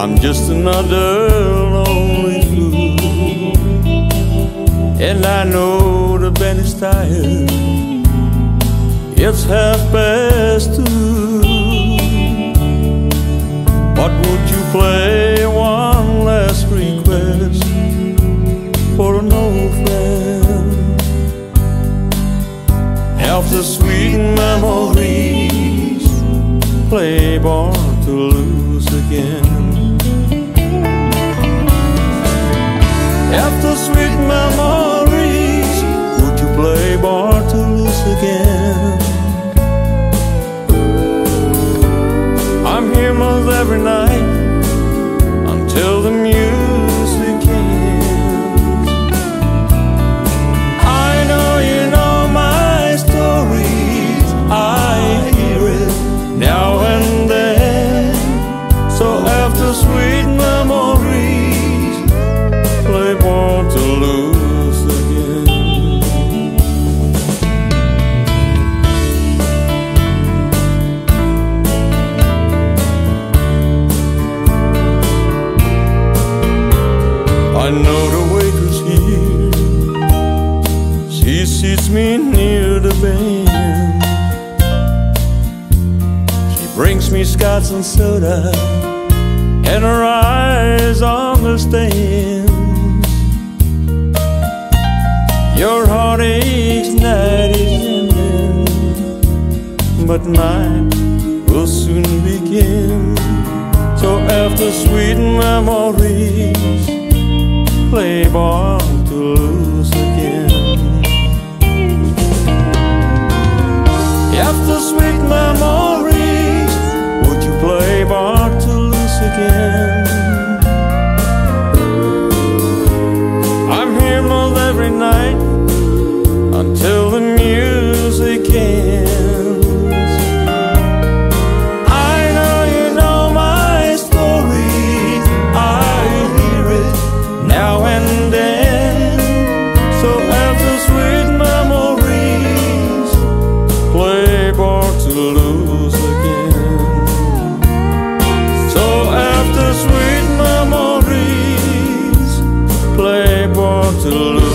I'm just another lonely fool. And I know the band is tired. It's half past two. What would you play? One last request for an old friend. After sweet memories, play born to lose again. Most every night until the music know the here. She seats me near the band. She brings me scotch and soda, and her eyes understands. Your heartache's night is ending, but mine will soon begin. So after sweet memories sweet memories. Would you play born to lose again? I'm here, most every night. to lose.